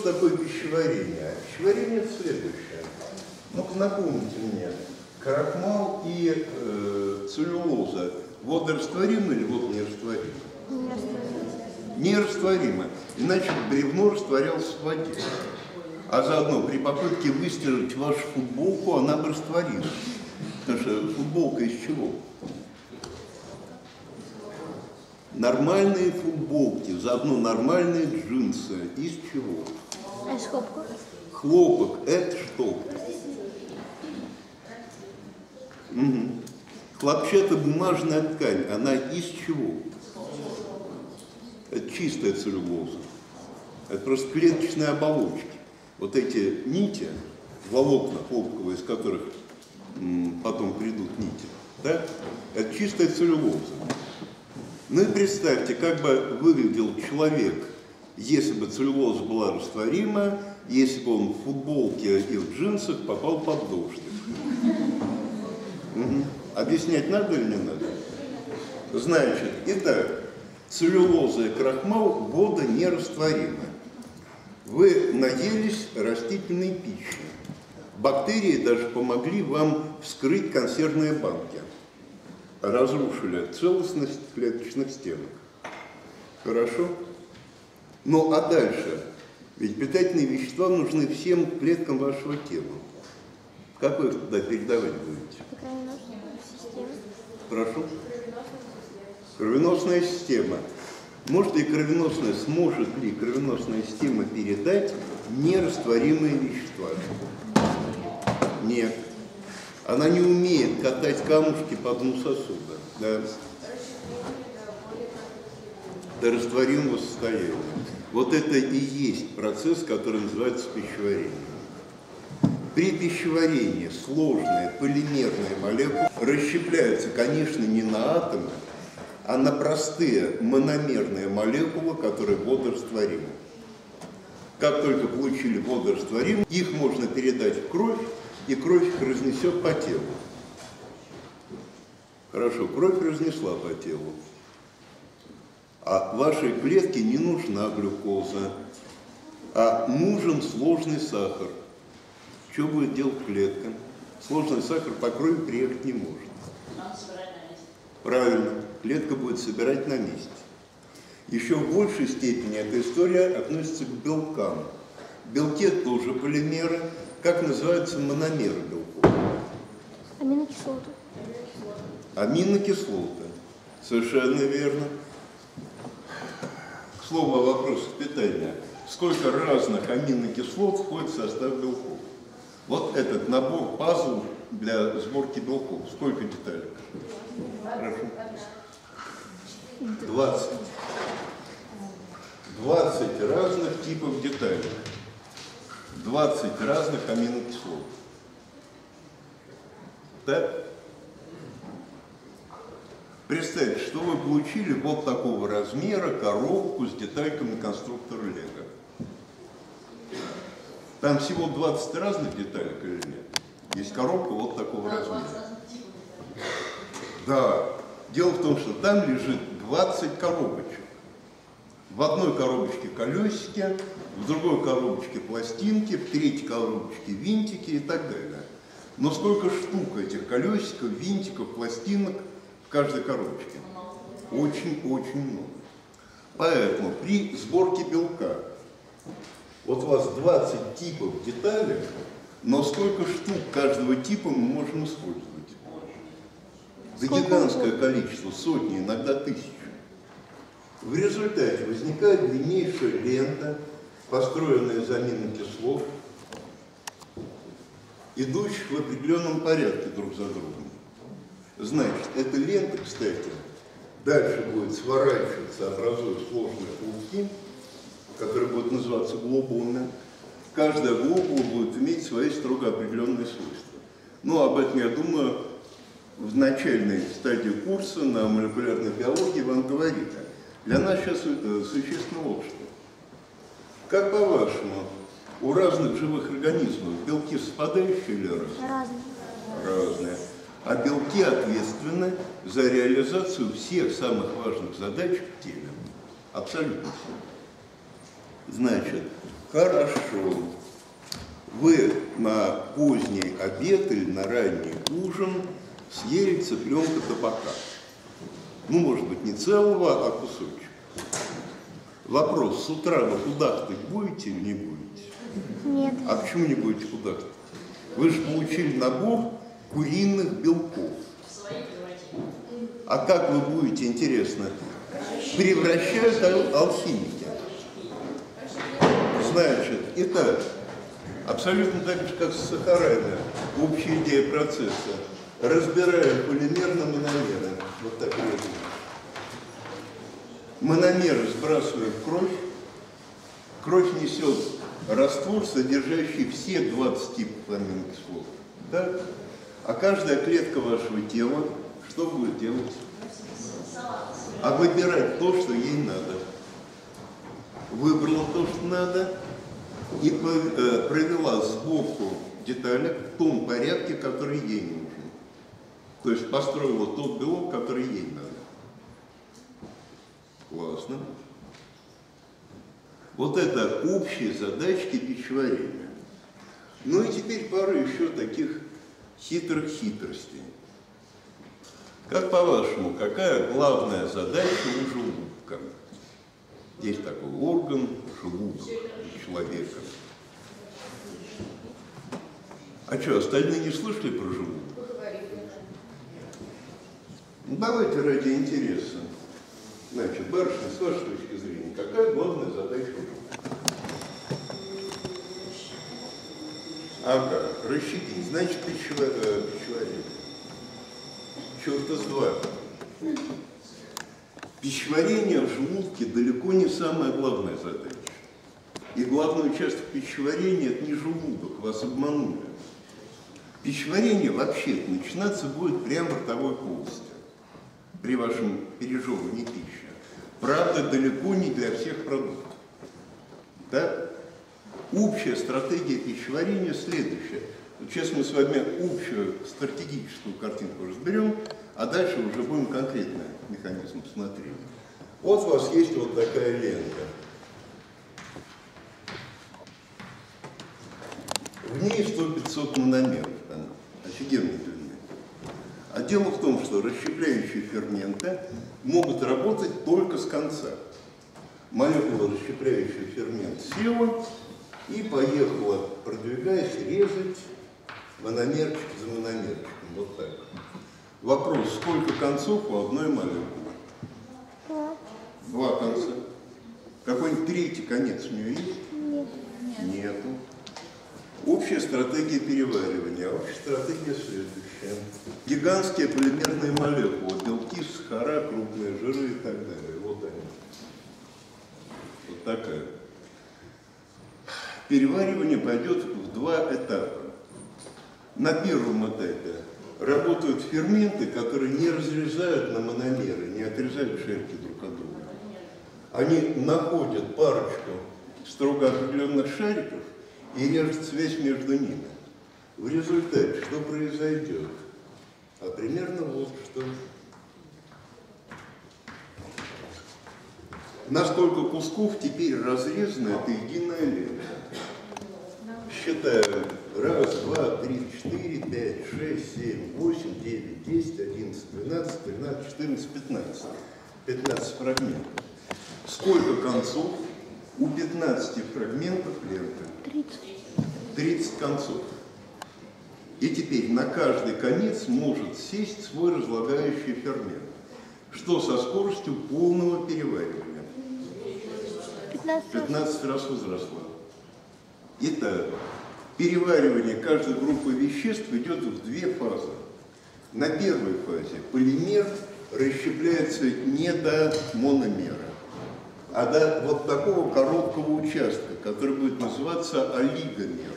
же такое пищеварение? Пищеварение следующее. Ну-ка напомните мне, крахмал и э, целлюлоза водорастворимы или водонерастворимы? Нерастворимы. Иначе бревно растворялось в воде. А заодно при попытке выстирать вашу футболку она бы растворилась. Потому что футболка из чего? Нормальные футболки, заодно нормальные джинсы. Из чего? Из хлопка. Хлопок – это что? Угу. Хлопчатобумажная ткань, она из чего? Это чистая целлюлоза. Это просто клеточные оболочки. Вот эти нити, волокна хлопковые, из которых потом придут нити, да? это чистая целлюлоза. Ну и представьте, как бы выглядел человек, если бы целлюлоза была растворима, если бы он в футболке и в джинсах попал под дождь. Угу. Объяснять надо или не надо? Значит, итак, целлюлоза и крахмал водонерастворимы. Вы наелись растительной пищей. Бактерии даже помогли вам вскрыть консервные банки. Разрушили целостность клеточных стенок. Хорошо? Ну а дальше? Ведь питательные вещества нужны всем клеткам вашего тела. Как вы их туда передавать будете? Прошу. Кровеносная система. Может ли кровеносная, сможет ли кровеносная система передать нерастворимые вещества? Нет. Она не умеет катать камушки по дну сосуда. Да. До растворимого состояния. Вот это и есть процесс, который называется пищеварением. При пищеварении сложные полимерные молекулы расщепляются, конечно, не на атомы, а на простые мономерные молекулы, которые водорастворимы. Как только получили водорастворимы, их можно передать в кровь, и кровь их разнесет по телу. Хорошо, кровь разнесла по телу. А вашей клетке не нужна глюкоза, а нужен сложный сахар. Что будет делать клетка? Сложный сахар по крови приехать не может. Правильно, клетка будет собирать на месте. Еще в большей степени эта история относится к белкам. Белки это тоже полимеры. Как называются мономеры белков? Аминокислоты. Аминокислоты. Совершенно верно. К слову о вопросах питания. Сколько разных аминокислот входит в состав белков? Вот этот набор пазл для сборки белков. Сколько деталек? Прошу. 20. 20 разных типов деталей. 20 разных аминокислот. Так? Представьте, что вы получили вот такого размера коробку с детальками конструктора Лего. Там всего 20 разных деталек или нет? Есть коробка вот такого размера. Да. Дело в том, что там лежит 20 коробочек. В одной коробочке колесики, в другой коробочке пластинки, в третьей коробочке винтики и так далее. Но сколько штук этих колесиков, винтиков, пластинок в каждой коробочке? Очень-очень много. Поэтому при сборке белка вот у вас 20 типов деталей, но сколько штук каждого типа мы можем использовать? Да гигантское количество, сотни, иногда тысячи. В результате возникает длиннейшая лента, построенная из аминокислот, идущих в определенном порядке друг за другом. Значит, эта лента, кстати, дальше будет сворачиваться, образуя сложные клубки, которые будут называться глобулами. Каждая глобула будет иметь свои строго определенные свойства. Ну, об этом, я думаю, в начальной стадии курса на молекулярной биологии вам говорили. Для нас сейчас это существенно вот что. Как по-вашему, у разных живых организмов белки совпадающие или разные? Разные. Разные. А белки ответственны за реализацию всех самых важных задач в теле. Абсолютно все. Значит, Хорошо. Вы на поздний обед или на ранний ужин съели цыпленка табака. Ну, может быть, не целого, а кусочек. Вопрос, с утра вы кудахтать будете или не будете? Нет. А почему не будете кудахтать? Вы же получили набор куриных белков. А как вы будете, интересно, превращают ал- алхимики? Значит, итак, абсолютно так же, как с сахарами, общая идея процесса. Разбираем полимер на мономеры. Вот так режем. Мономеры сбрасываем в кровь. Кровь несет раствор, содержащий все 20 типов аминокислот. Да? А каждая клетка вашего тела что будет делать? А выбирать то, что ей надо. Выбрала то, что надо, и э, провела сборку деталек в том порядке, который ей нужен. То есть построила тот белок, который ей надо. Классно. Вот это общие задачки пищеварения. Ну и теперь пару еще таких хитрых хитростей. Как по-вашему, какая главная задача у желудка? Есть такой орган, желудок у человека. А что, остальные не слышали про желудок? Ну, давайте ради интереса. Значит, барышня, с вашей точки зрения, какая главная задача у желудка? Ага, расщепить, значит, пищева- э, пищеварение. Черта с два. Пищеварение в желудке далеко не самая главная задача. И главный участок пищеварения – это не желудок, вас обманули. Пищеварение вообще начинаться будет прямо в ротовой полости при вашем пережевывании пищи. Правда, далеко не для всех продуктов. Да? Общая стратегия пищеварения следующая. Сейчас мы с вами общую стратегическую картинку разберем, а дальше уже будем конкретно механизм смотреть. Вот у вас есть вот такая лента. В ней 100-500 мономеров, там, офигенной длины. А дело в том, что расщепляющие ферменты могут работать только с конца. Молекула расщепляющего фермент села и поехала, продвигаясь, резать мономерчик за мономерчиком. Вот так. Вопрос, сколько концов у одной молекулы? Да. Два конца. Какой-нибудь третий конец у нее есть? Нет. Нету. Общая стратегия переваривания. А Общая стратегия следующая. Гигантские полимерные молекулы, белки, сахара, крупные жиры и так далее. Вот они. Вот такая. Переваривание пойдет в два этапа. На первом этапе работают ферменты, которые не разрезают на мономеры, не отрезают шерки друг от друга. Они находят парочку строго определенных шариков и режут связь между ними. В результате что произойдет? А примерно вот что. На сколько кусков теперь разрезана эта единая лента? Считаю. Раз, два, три, четыре, пять, шесть, семь, восемь, девять, десять, одиннадцать, двенадцать, тринадцать, четырнадцать, пятнадцать. Пятнадцать фрагментов. Сколько концов у 15 фрагментов ленты? 30. 30 концов. И теперь на каждый конец может сесть свой разлагающий фермент, что со скоростью полного переваривания. 15 раз. 15 раз возросла. Итак, переваривание каждой группы веществ идет в две фазы. На первой фазе полимер расщепляется не до мономера, а до вот такого короткого участка, который будет называться олигомер.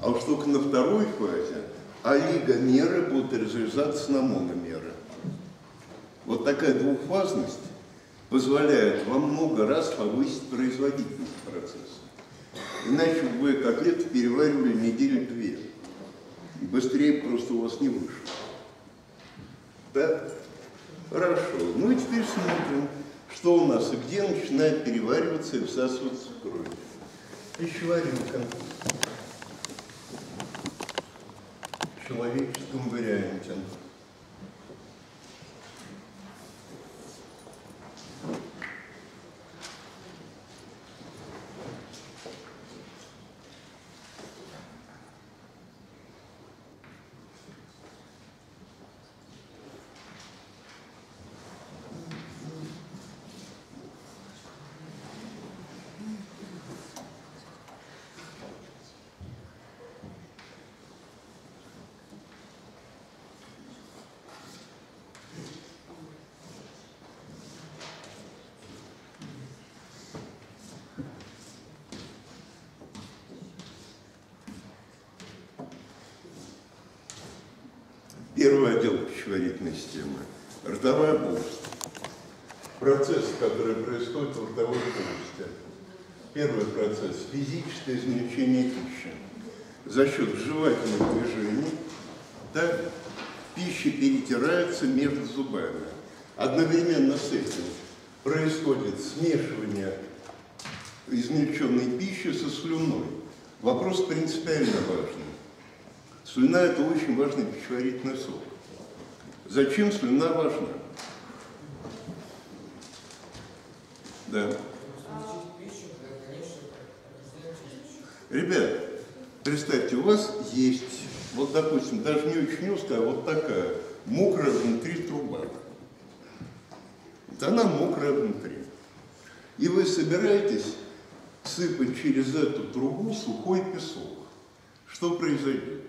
А уж только на второй фазе олигомеры будут разрезаться на мономеры. Вот такая двухфазность позволяет во много раз повысить производительность процесса. Иначе вы котлеты переваривали недели две. И быстрее просто у вас не вышло. Да? Хорошо. Ну и теперь смотрим, что у нас и где начинает перевариваться и всасываться кровь. Пищеварилка. В человеческом варианте. Первый отдел пищеварительной системы – ротовая полость. Процесс, который происходит в ротовой полости. Первый процесс – физическое измельчение пищи. За счет жевательных движений так, пища перетирается между зубами. Одновременно с этим происходит смешивание измельченной пищи со слюной. Вопрос принципиально важный. Слюна – это очень важный пищеварительный сок. Зачем слюна важна? Да. Ребят, представьте, у вас есть, вот допустим, даже не очень узкая, а вот такая, мокрая внутри труба. Вот она мокрая внутри. И вы собираетесь сыпать через эту трубу сухой песок. Что произойдет?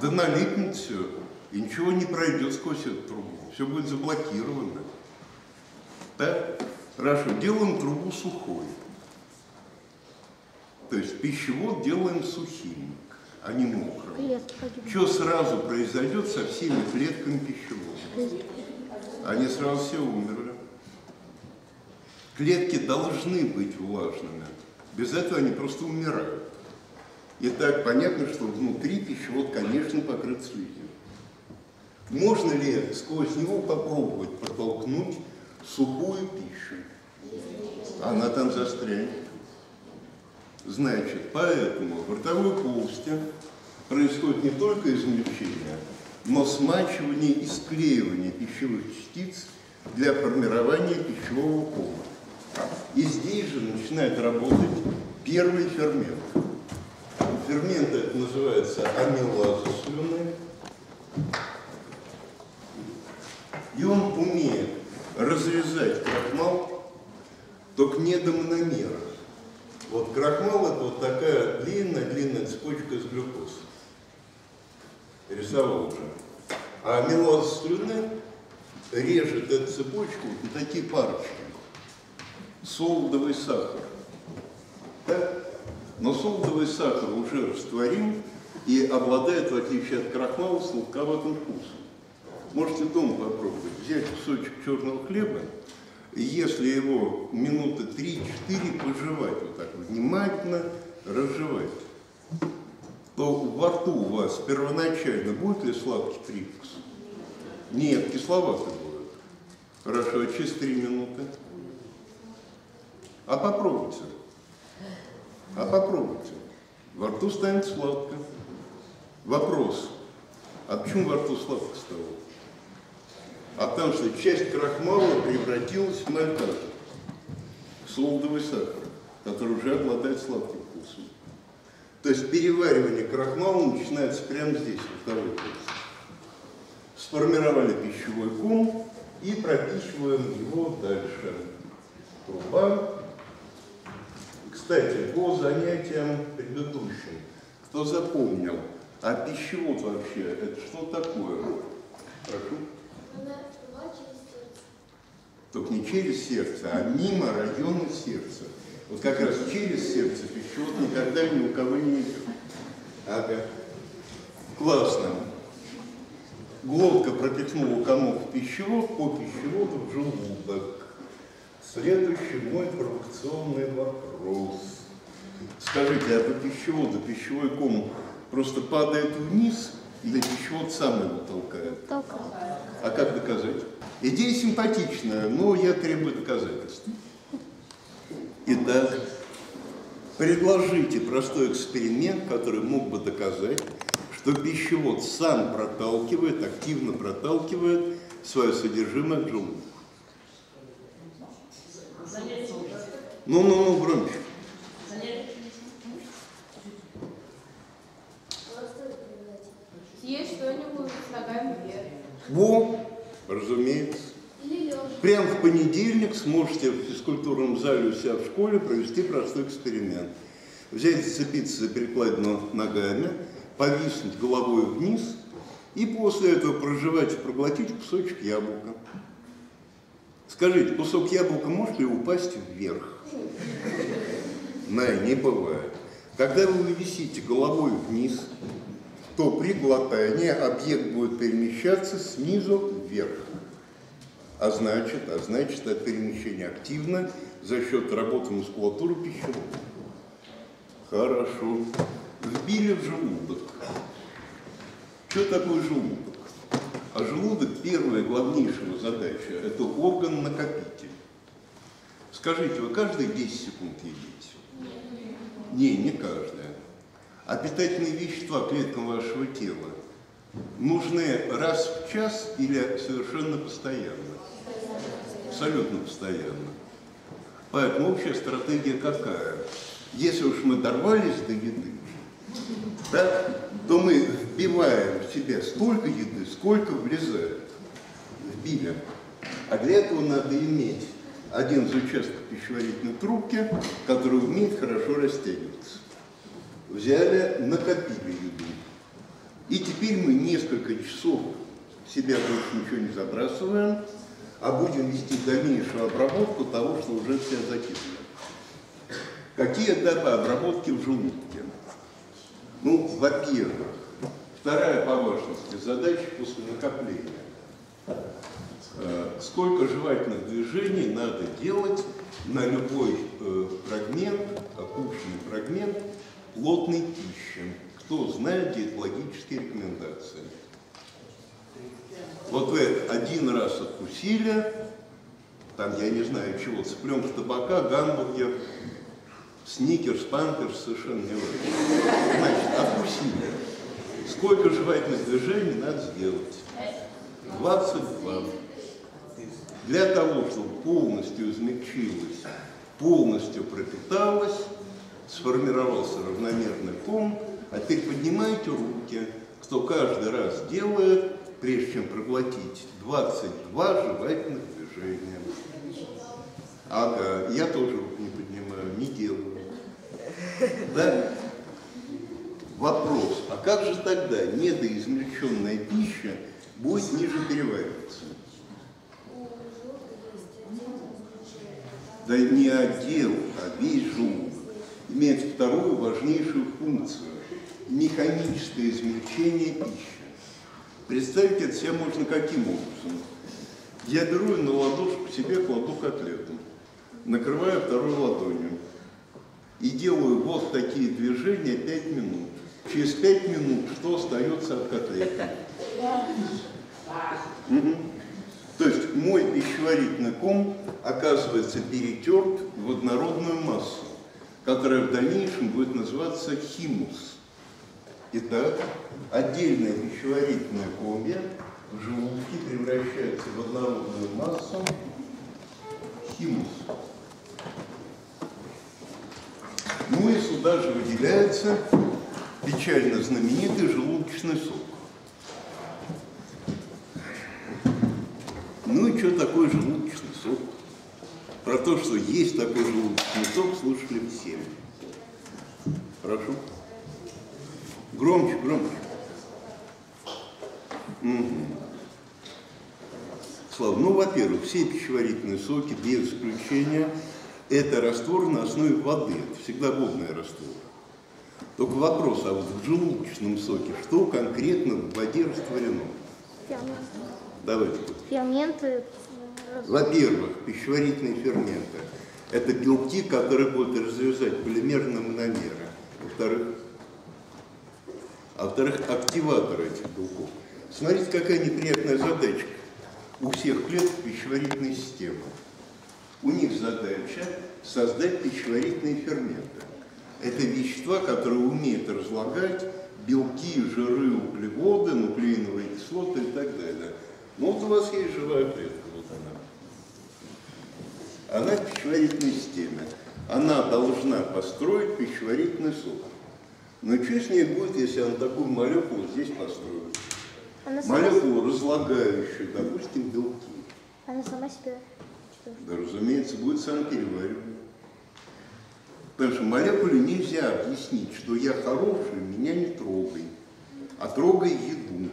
Да налипнет все, и ничего не пройдет сквозь эту трубу. Все будет заблокировано. Так? Хорошо, делаем трубу сухой. То есть пищевод делаем сухим, а не мокрым. Что сразу произойдет со всеми клетками пищевода? Они сразу все умерли. Клетки должны быть влажными. Без этого они просто умирают. И так понятно, что внутри пищевод, конечно, покрыт слизью. Можно ли сквозь него попробовать протолкнуть сухую пищу? Она там застрянет. Значит, поэтому в ротовой полости происходит не только измельчение, но смачивание и склеивание пищевых частиц для формирования пищевого кома. И здесь же начинает работать первый фермент. Фермент это называется амилаза слюны. И он умеет разрезать крахмал, только не до мономера. Вот крахмал это вот такая длинная-длинная цепочка из глюкозы. Рисовал уже. А амилаза слюны режет эту цепочку на такие парочки. Солодовый сахар. Так? Но солодовый сахар уже растворим и обладает, в отличие от крахмала, сладковатым вкусом. Можете дома попробовать. Взять кусочек черного хлеба, и если его минуты 3-4 пожевать, вот так внимательно разжевать, то во рту у вас первоначально будет ли сладкий привкус? Нет, кисловатый будет. Хорошо, а через 3 минуты? А попробуйте. А попробуйте. Во рту станет сладко. Вопрос. А почему во рту сладко стало? А потому что часть крахмала превратилась в мальтаж, в солодовый сахар, который уже обладает сладким вкусом. То есть переваривание крахмала начинается прямо здесь, во второй полости. Сформировали пищевой ком и пропихиваем его дальше. Труба. Кстати, по занятиям предыдущим, кто запомнил, а пищевод вообще, это что такое? Прошу. Только не через сердце, а мимо района сердца. Вот как раз через сердце пищевод никогда ни у кого не идет. Ага. Классно. Глотка пропихнула комок в пищевод, по пищеводу в желудок. Следующий мой провокационный вопрос. Скажите, а по пищеводу пищевой ком просто падает вниз или пищевод сам его толкает? Только. А как доказать? Идея симпатичная, но я требую доказательств. Итак, предложите простой эксперимент, который мог бы доказать, что пищевод сам проталкивает, активно проталкивает свое содержимое к желудку. Ну-ну-ну, громче. Съесть что-нибудь с ногами вверх. Во, разумеется. Прямо в понедельник сможете в физкультурном зале у себя в школе провести простой эксперимент. Взять, зацепиться за перекладину ногами, повиснуть головой вниз и после этого проживать и проглотить кусочек яблока. Скажите, кусок яблока может ли упасть вверх? На, не бывает. Когда вы висите головой вниз, то при глотании объект будет перемещаться снизу вверх. А значит, а значит, это перемещение активно за счет работы мускулатуры пищевода. Хорошо. Вбили в желудок. Что такое желудок? А желудок первая главнейшая задача – это орган-накопитель. Скажите, вы каждые 10 секунд едите? Не, не каждая. А питательные вещества клеткам вашего тела нужны раз в час или совершенно постоянно? Абсолютно постоянно. Поэтому общая стратегия какая? Если уж мы дорвались до еды, да, то мы вбиваем в себя столько еды, сколько влезает. Вбили. А для этого надо иметь один из участков пищеварительной трубки, который умеет хорошо растягиваться. Взяли, накопили еду. И теперь мы несколько часов себя больше ничего не забрасываем, а будем вести дальнейшую обработку того, что уже все закинули. Какие этапы обработки в желудке? Ну, во-первых, вторая по важности задача после накопления. Э, сколько жевательных движений надо делать на любой э, фрагмент, окушенный фрагмент плотной пищи? Кто знает диетологические рекомендации? Вот вы один раз откусили, там, я не знаю чего, цыпленка табака, гамбургер, сникерс, памперс, совершенно не важно. Значит, откусили. Сколько жевательных движений надо сделать? 22. Для того, чтобы полностью измельчилось, полностью пропиталось, сформировался равномерный ком, а теперь поднимайте руки, кто каждый раз делает прежде чем проглотить 22 жевательных движения. Ага, я тоже рук не поднимаю, не делаю. Да? Вопрос, а как же тогда недоизмельченная пища будет ниже перевариваться? Да не отдел, а весь желудок имеет вторую важнейшую функцию – механическое измельчение пищи. Представить это себе можно каким образом? Я беру на ладошку себе кладу котлету, накрываю второй ладонью и делаю вот такие движения 5 минут. Через 5 минут что остается от котлеты? То есть мой пищеварительный ком оказывается перетерт в однородную массу, которая в дальнейшем будет называться химус. Итак, отдельная пищеварительная комья в желудке превращается в однородную массу химус. Ну и сюда же выделяется печально знаменитый желудочный сок. Ну и что такое желудочный сок? Про то, что есть такой желудочный сок, слушали все. Прошу. Громче, громче. Угу. Слава, ну, во-первых, все пищеварительные соки, без исключения, это раствор на основе воды, это всегда водный раствор. Только вопрос, а вот в желудочном соке что конкретно в воде растворено? Ферменты. Давайте. Ферменты. Во-первых, пищеварительные ферменты. Это белки, которые будут развязать полимерные мономеры. Во-вторых, а во-вторых, активаторы этих белков. Смотрите, какая неприятная задачка. у всех клеток пищеварительной системы. У них задача создать пищеварительные ферменты. Это вещества, которые умеют разлагать белки, жиры, углеводы, нуклеиновые кислоты и так далее. Ну вот у вас есть живая клетка, вот она. Она в пищеварительной системе. Она должна построить пищеварительный сок. Но что с ней будет, если она такую молекулу здесь построит? Она сама, Молекулу, разлагающую, допустим, белки. она сама себе. Да, разумеется, будет самопереваривание. Потому что молекуле нельзя объяснить, что я хороший, меня не трогай, а трогай еду.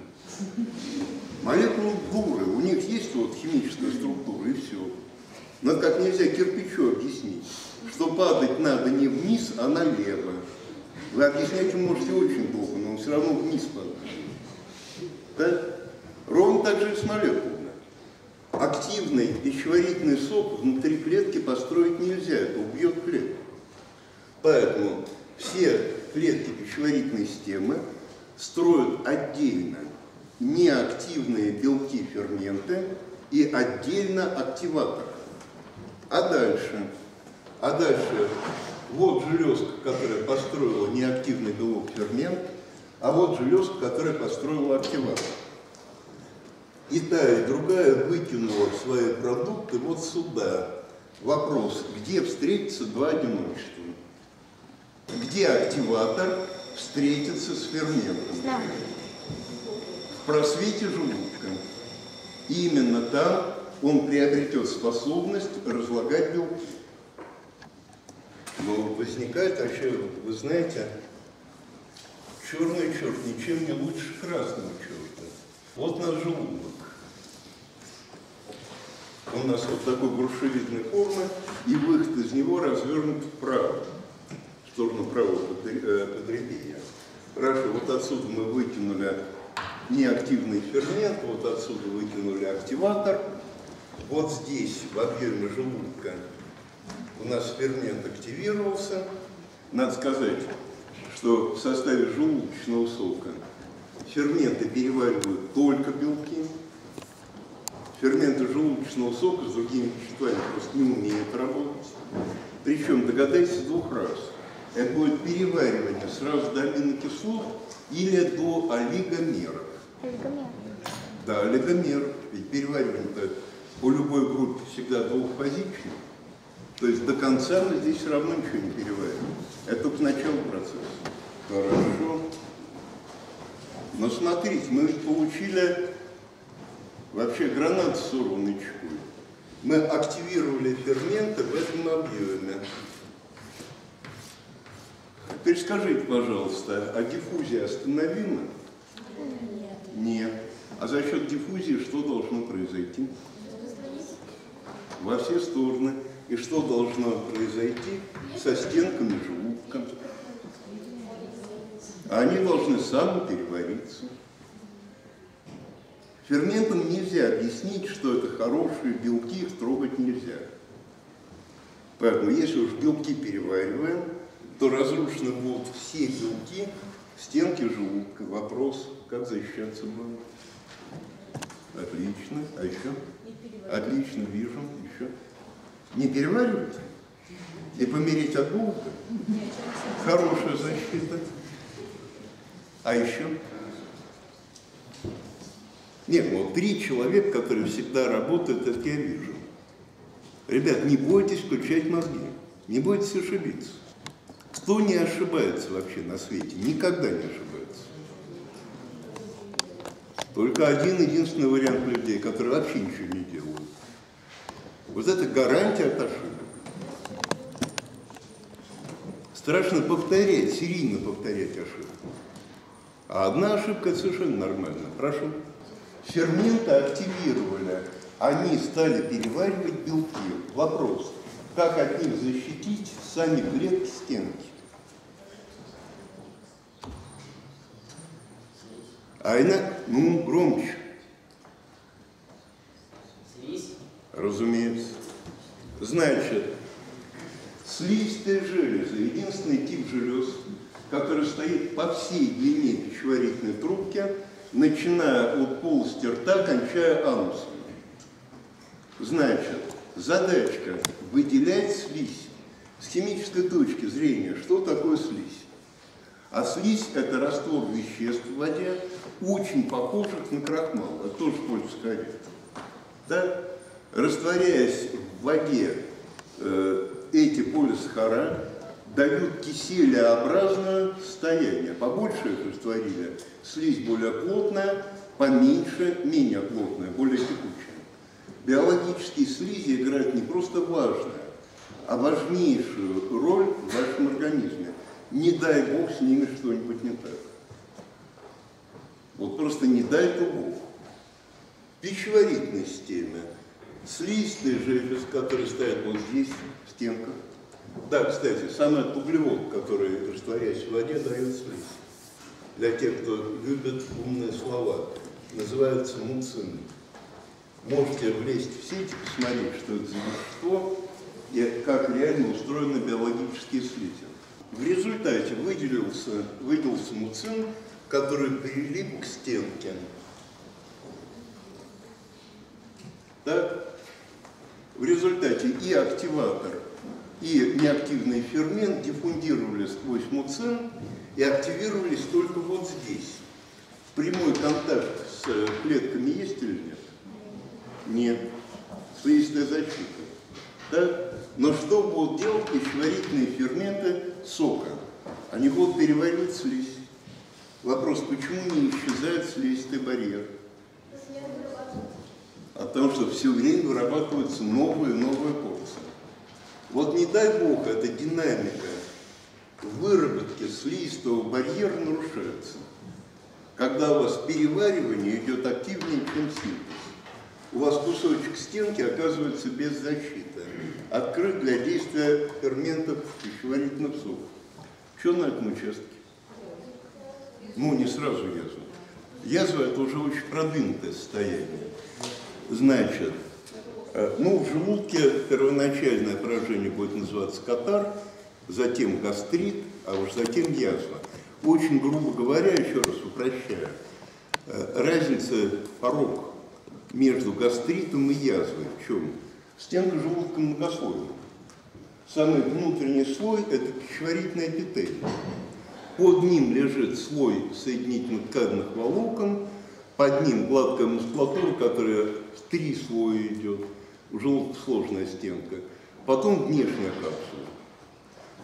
Молекулы дуры, у них есть вот химическая структура и все. Но как нельзя кирпичу объяснить, что падать надо не вниз, а налево. Вы объяснять можете очень плохо, но он все равно вниз падает. Да? Ровно так же и с молекулами. Активный пищеварительный сок внутри клетки построить нельзя, это убьет клетку. Поэтому все клетки пищеварительной системы строят отдельно неактивные белки ферменты и отдельно активатор. А дальше? А дальше вот железка, которая построила неактивный белок фермент, а вот железка, которая построила активатор. И та, и другая вытянула свои продукты вот сюда. Вопрос, где встретятся два одиночества? Где активатор встретится с ферментом? Знаю. В просвете желудка. И именно там он приобретет способность разлагать белки. Но возникает вообще, вы знаете, черный черт ничем не лучше красного черта. Вот наш желудок. У нас вот такой грушевидной формы, и выход из него развернут вправо, в сторону правого э, подребения. Хорошо, вот отсюда мы вытянули неактивный фермент, вот отсюда вытянули активатор. Вот здесь, в объеме желудка, у нас фермент активировался. Надо сказать, что в составе желудочного сока ферменты переваривают только белки. Ферменты желудочного сока с другими веществами просто не умеют работать. Причем, догадайтесь, двух раз. Это будет переваривание сразу до аминокислот или до олигомеров. Олигомер. Да, олигомер. Ведь переваривание-то по любой группе всегда двухфазично. То есть до конца мы здесь все равно ничего не перевариваем. Это только начало процесса. Хорошо. Но смотрите, мы ведь получили вообще гранат с сорванной чекой. Мы активировали ферменты в этом объеме. Теперь скажите, пожалуйста, а диффузия остановима? Нет. Нет. А за счет диффузии что должно произойти? Во все стороны. И что должно произойти со стенками желудка? Они должны самоперевариться. Ферментам нельзя объяснить, что это хорошие белки, их трогать нельзя. Поэтому если уж белки перевариваем, то разрушены будут все белки в стенке желудка. Вопрос, как защищаться будем? Отлично. А еще? Отлично, вижу. Еще. Не переваривать? И помереть от голода? Хорошая защита. А еще? Нет, вот три человека, которые всегда работают, это я вижу. Ребят, не бойтесь включать мозги, не бойтесь ошибиться. Кто не ошибается вообще на свете? Никогда не ошибается. Только один единственный вариант людей, которые вообще ничего не делают. Вот это гарантия от ошибок. Страшно повторять, серийно повторять ошибку. А одна ошибка совершенно нормально. Прошу. Ферменты активировали, они стали переваривать белки. Вопрос, как от них защитить сами клетки стенки? А иначе, ну, громче. Слизь. Разумеется. Значит, слизистые железы, единственный тип желез, который стоит по всей длине пищеварительной трубки, начиная от полости рта, кончая анусом. Значит, задачка выделять слизь. С химической точки зрения, что такое слизь? А слизь – это раствор веществ в воде, очень похожих на крахмал. Это тоже польский орехов. Да? Растворяясь в воде, э, эти полисахара дают киселеобразное состояние. Побольше их растворили, слизь более плотная, поменьше, менее плотная, более текучая. Биологические слизи играют не просто важную, а важнейшую роль в вашем организме. Не дай Бог с ними что-нибудь не так. Вот просто не дай то Бог. Пищеварительной системе. Слизистые железы, которые стоят вот здесь, в стенках. Да, кстати, самый углевод, который, растворяясь в воде, дает слизь. Для тех, кто любит умные слова. Называется муцин. Можете влезть в сеть, посмотреть, что это за вещество и как реально устроены биологические слизи. В результате выделился, выделился муцин, который прилип к стенке. Так? В результате и активатор, и неактивный фермент диффундировали сквозь муцин и активировались только вот здесь. Прямой контакт с клетками есть или нет? Нет. Слизистая защита. Да? Но что будут делать пищеварительные ферменты сока? Они будут переваривать слизь. Вопрос, почему не исчезает слизистый барьер? О том, что все время вырабатываются новые и новые порции. Вот не дай бог, эта динамика выработки слизистого барьера нарушается. Когда у вас переваривание идет активнее, чем синтез. У вас кусочек стенки оказывается без защиты, открыт для действия ферментов пищеварительных соков. Что на этом участке? Ну, не сразу язва. Язва – это уже очень продвинутое состояние. Значит, ну, в желудке первоначальное поражение будет называться катар, затем гастрит, а уж затем язва. Очень грубо говоря, еще раз упрощаю, э, разница, порог между гастритом и язвой в чем? Стенка желудка многослойная. Самый внутренний слой – это пищеварительное эпителий. Под ним лежит слой соединительно-тканных волокон, под ним гладкая мускулатура, которая в три слоя идет, у желудка сложная стенка, потом внешняя капсула.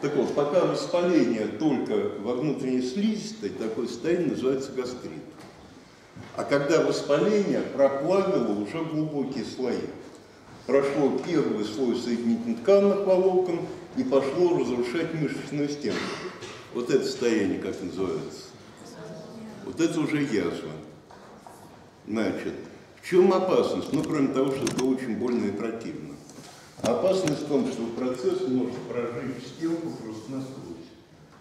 Так вот, пока воспаление только во внутренней слизистой, такое состояние называется гастрит. А когда воспаление проплавило уже глубокие слои, прошло первый слой соединительно-тканных волокон и пошло разрушать мышечную стенку. Вот это состояние как называется? Вот это уже язва. Значит, в чем опасность? Ну, кроме того, что это очень больно и противно. Опасность в том, что процесс может прожечь стенку просто насквозь.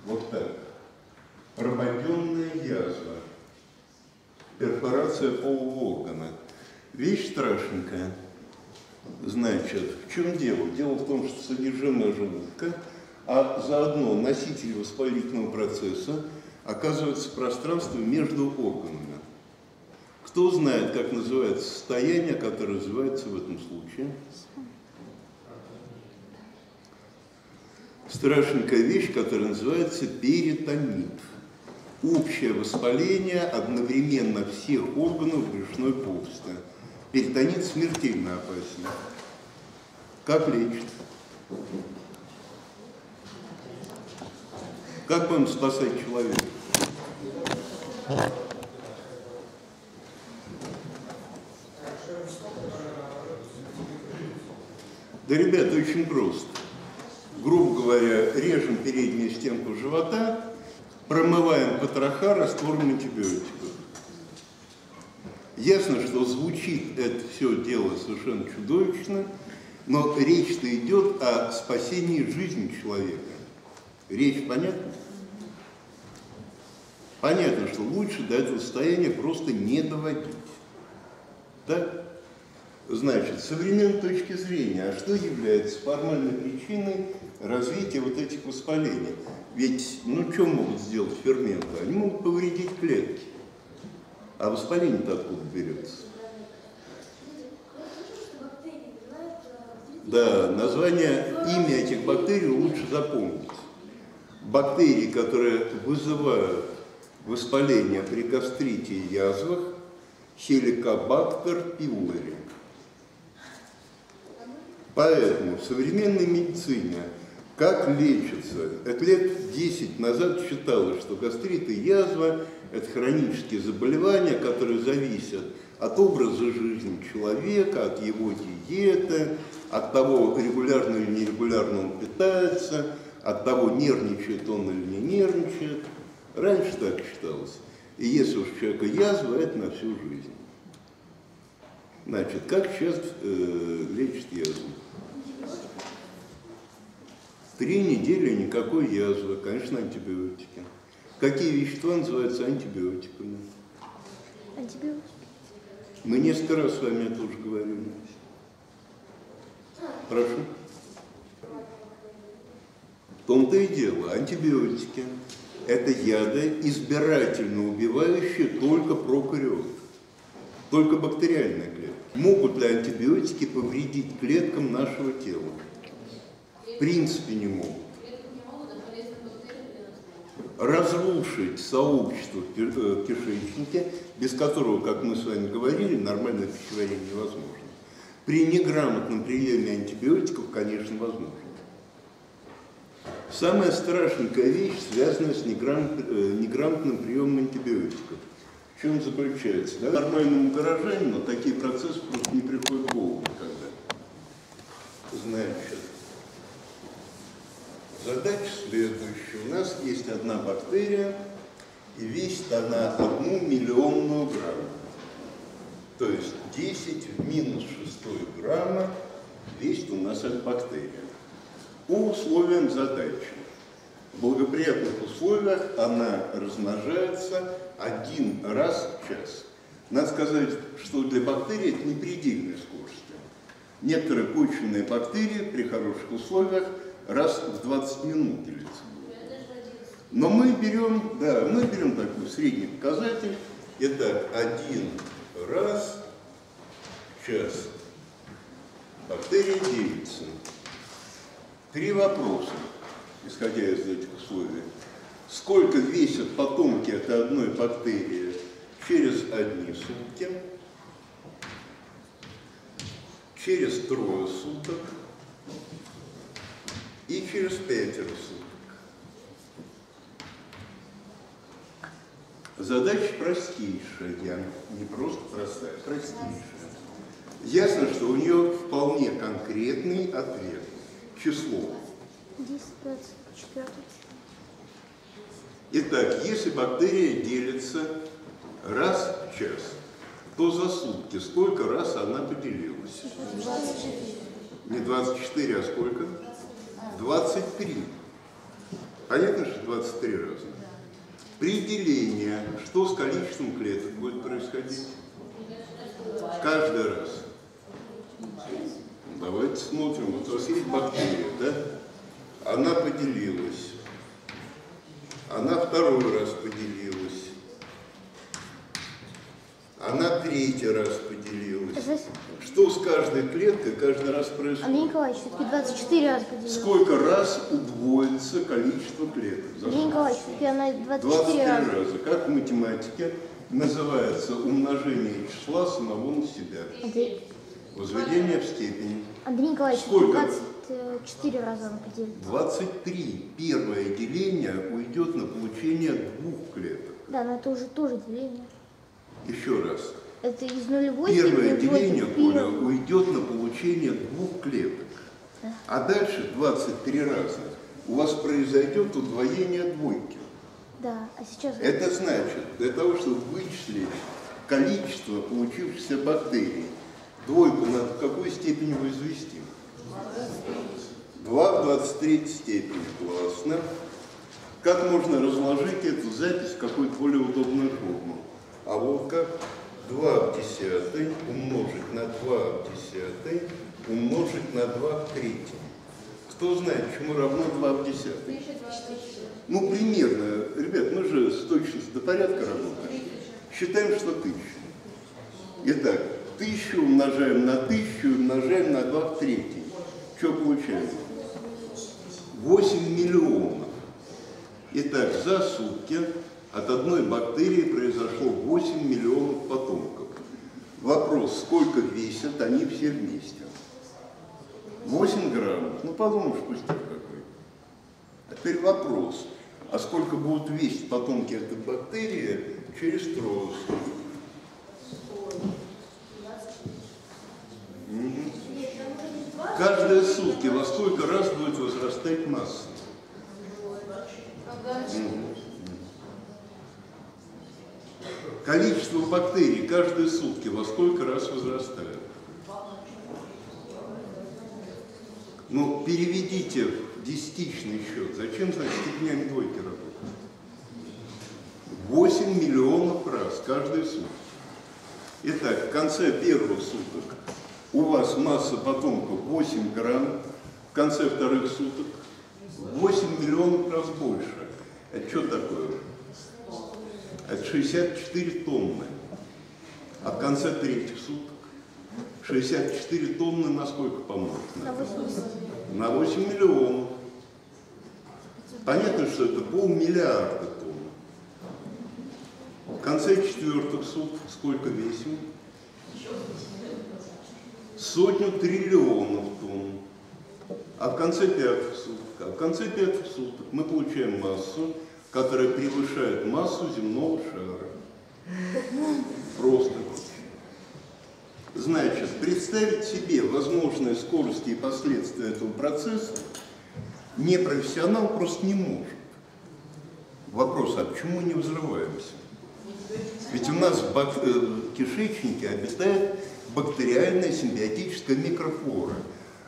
Вот так. Прободенная язва. Перфорация полого органа. Вещь страшненькая. Значит, в чем дело? Дело в том, что содержимое желудка – а заодно носитель воспалительного процесса оказывается пространством между органами. Кто знает, как называется состояние, которое называется в этом случае? Страшненькая вещь, которая называется перитонит. Общее воспаление одновременно всех органов брюшной полости. Перитонит смертельно опасен. Как лечит? Как будем спасать человека? Да, ребята, очень просто. Грубо говоря, режем переднюю стенку живота, промываем потроха раствором антибиотиков. Ясно, что звучит это все дело совершенно чудовищно, но речь-то идет о спасении жизни человека. Речь понятна? Понятно, что лучше до этого состояния просто не доводить. Да? Значит, с современной точки зрения, а что является формальной причиной развития вот этих воспалений? Ведь, ну, что могут сделать ферменты? Они могут повредить клетки. А воспаление-то откуда берется? Да, название, имя этих бактерий лучше запомнить. Бактерии, которые вызывают воспаление при гастрите и язвах, хеликобактер пилори. Поэтому в современной медицине как лечится? Это лет 10 назад считалось, что гастрит и язва – это хронические заболевания, которые зависят от образа жизни человека, от его диеты, от того, регулярно или нерегулярно он питается, от того, нервничает он или не нервничает. Раньше так считалось. И если у человека язва, это на всю жизнь. Значит, как сейчас э, лечат язву? Три недели никакой язвы, конечно, антибиотики. Какие вещества называются антибиотиками? Антибиотики. Мы несколько раз с вами это уже говорили. Прошу. В том-то и дело, антибиотики – это яды, избирательно убивающие только прокариот, только бактериальные клетки. Могут ли антибиотики повредить клеткам нашего тела? Принципе не могут. Разрушить сообщество в э, кишечнике, без которого, как мы с вами говорили, нормальное пищеварение невозможно. При неграмотном приеме антибиотиков, конечно, возможно. Самая страшненькая вещь, связанная с неграм- э, неграмотным приемом антибиотиков. В чем заключается? Да? Нормальному горожанину такие процессы просто не приходят в голову никогда. Значит, задача следующая. У нас есть одна бактерия, и весит она одну миллионную грамм. То есть 10 в минус 6 грамма весит у нас эта бактерия. По условиям задачи. В благоприятных условиях она размножается один раз в час. Надо сказать, что для бактерий это не предельная скорость. Некоторые почвенные бактерии при хороших условиях раз в 20 минут делятся. Но мы берем, да, мы берем такой средний показатель. Это один раз в час. Бактерия делится. Три вопроса, исходя из этих условий. Сколько весят потомки этой одной бактерии через одни сутки, через трое суток и через пятеро суток. Задача простейшая, не просто простая, простейшая. Ясно, что у нее вполне конкретный ответ. Число. 10, 24. Итак, если бактерия делится раз в час, то за сутки сколько раз она поделилась? Не 24, а сколько? 23. Понятно, что 23 раза. При делении что с количеством клеток будет происходить? Каждый раз. Давайте смотрим. Вот у вас есть бактерия, да? Она поделилась. Она второй раз поделилась. Она третий раз поделилась. Что с каждой клеткой каждый раз происходит? Андрей Николаевич, все-таки 24 раза поделилась. Сколько раз удвоится количество клеток? за Андрей? Николаевич, все-таки она 24 23 раза. раза. Как в математике называется умножение числа самого на себя? Андрей, Возведение в степень. Андрей Николаевич, Сколько? 24 раза она поделилась. 23. Первое деление уйдет на получение двух клеток. Да, но это уже тоже деление. Еще раз. Это из нулевой Первое деление, первую. уйдет на получение двух клеток. А дальше 23 раза у вас произойдет удвоение двойки. Да, а сейчас... Это значит, для того, чтобы вычислить количество получившихся бактерий, двойку надо в какой степени возвести? 2 в 23 степени. Классно. Как можно разложить эту запись в какую-то более удобную форму? А вот как 2 в десятой умножить на 2 в десятой умножить на 2 в третьей. Кто знает, чему равно 2 в десятой? Ну, примерно. Ребят, мы же с точностью до порядка работаем. Считаем, что тысяча. Итак, тысячу умножаем на тысячу умножаем на 2 в третьей. Что получаем? 8 миллионов. Итак, за сутки от одной бактерии произошло 8 миллионов потомков. Вопрос, сколько весят они все вместе? 8 граммов. Ну, подумаешь, пустяк какой. А теперь вопрос, а сколько будут весить потомки этой бактерии через трое суток? Мгм. Каждые сутки во сколько раз будет возрастать масса? Количество бактерий каждые сутки во сколько раз возрастает? Ну, переведите в десятичный счет. Зачем, значит, степенями двойки работать? 8 миллионов раз каждые сутки. Итак, в конце первых суток у вас масса потомков 8 грамм, в конце вторых суток 8 миллионов раз больше. Это что такое? Это 64 тонны. А в конце третьих суток 64 тонны на сколько помножить? На 80. На 8 миллионов. Понятно, что это полмиллиарда тонн. В конце четвертых суток сколько весим? Сотню триллионов тонн. А в конце пятых суток, а в конце пятых суток мы получаем массу, которая превышает массу земного шара. Просто. Значит, представить себе возможные скорости и последствия этого процесса непрофессионал просто не может. Вопрос, а почему мы не взрываемся? Ведь у нас в бак- э, кишечнике обитает бактериальная симбиотическая микрофлора.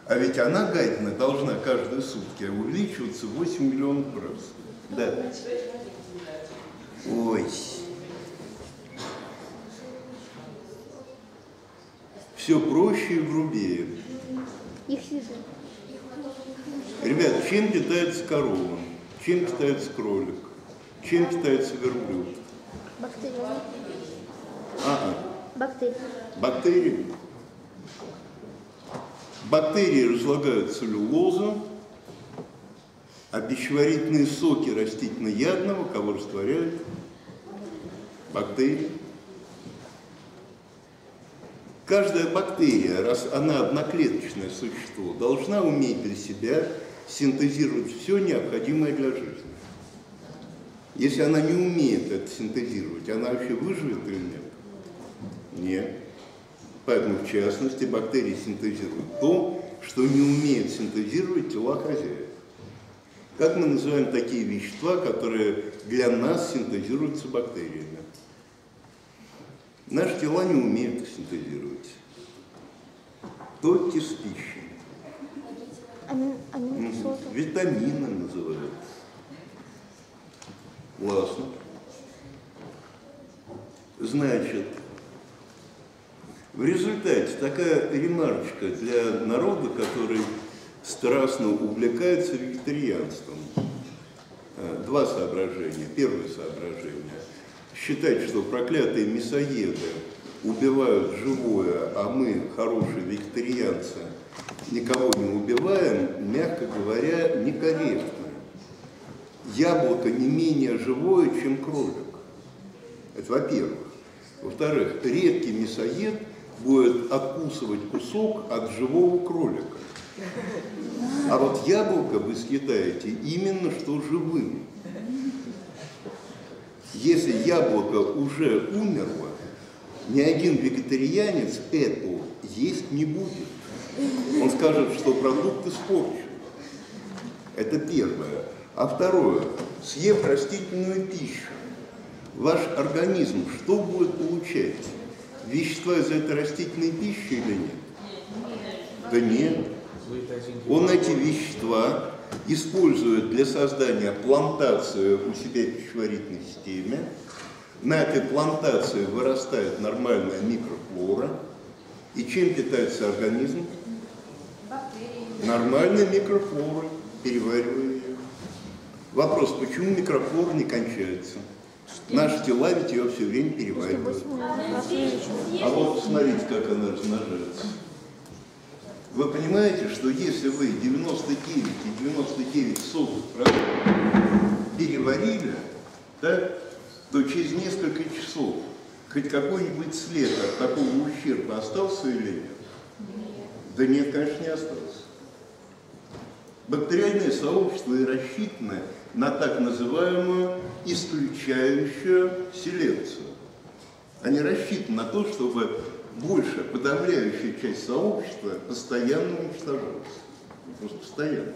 А ведь она, гадина, должна каждые сутки увеличиваться в 8 миллионов раз. Да. Ой. Все проще и грубее. Ребят, чем питается корова? Чем питается кролик? Чем питается верблюд? Бактерии. Ага, Бактерии. бактерии. Бактерии разлагают целлюлозу, а пищеварительные соки растительноядного кого растворяют? Бактерии. Каждая бактерия, раз она одноклеточное существо, должна уметь для себя синтезировать все необходимое для жизни. Если она не умеет это синтезировать, она вообще выживет или нет? Нет. Поэтому, в частности, бактерии синтезируют то, что не умеют синтезировать тела хозяев. Как мы называем такие вещества, которые для нас синтезируются бактериями? Наши тела не умеют их синтезировать. Только с пищей. Амин. Витамины называют. Классно. Значит, в результате такая ремарочка для народа, который страстно увлекается вегетарианством. Э, Два соображения. Первое соображение. Считать, что проклятые мясоеды убивают живое, а мы, хорошие вегетарианцы, никого не убиваем, мягко говоря, некорректно. Яблоко не менее живое, чем кролик. Это во-первых. Во-вторых, редкий мясоед будет откусывать кусок от живого кролика. А вот яблоко вы съедаете именно что живым. Если яблоко уже умерло, ни один вегетарианец это есть не будет. Он скажет, что продукт испорчен. Это первое. А второе, съев растительную пищу, ваш организм что будет получать? Вещества из этой растительной пищи или нет? Да нет. Он эти вещества использует для создания плантации у себя в пищеварительной системе. На этой плантации вырастает нормальная микрофлора. И чем питается организм? Нормальной микрофлорой, переваривая ее. Вопрос, почему микрофлора не кончается? Наши тела ведь ее все время переваривают. 8 миллионов раз увеличивают. А вот смотрите, как она размножается. Вы понимаете, что если вы 99,99 переварили, да, то через несколько часов хоть какой-нибудь след от такого ущерба остался или нет? Да нет, конечно, не остался. Бактериальное сообщество и рассчитано на так называемую исключающую селекцию. Они рассчитаны на то, чтобы больше подавляющая часть сообщества постоянно уничтожалась. Просто постоянно.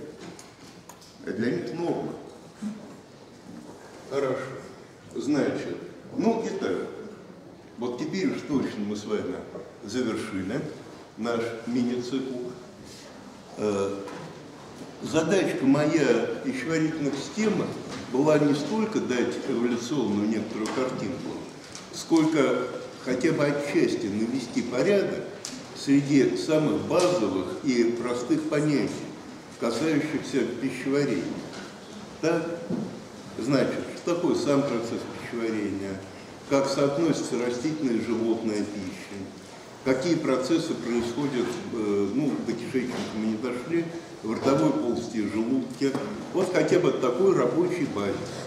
А для них норма. Хорошо. Значит, ну, итак, вот теперь уж точно мы с вами завершили наш мини-цикл. Э, Задачка моя пищеварительных систем была не столько дать эволюционную некоторую картинку, сколько хотя бы отчасти навести порядок среди самых базовых и простых понятий, касающихся пищеварения. Так? Значит, что такое сам процесс пищеварения, как соотносится растительная и животная пища, какие процессы происходят, э, ну, до кишечника мы не дошли, в ротовой полости и желудке. Вот хотя бы такой рабочий базис.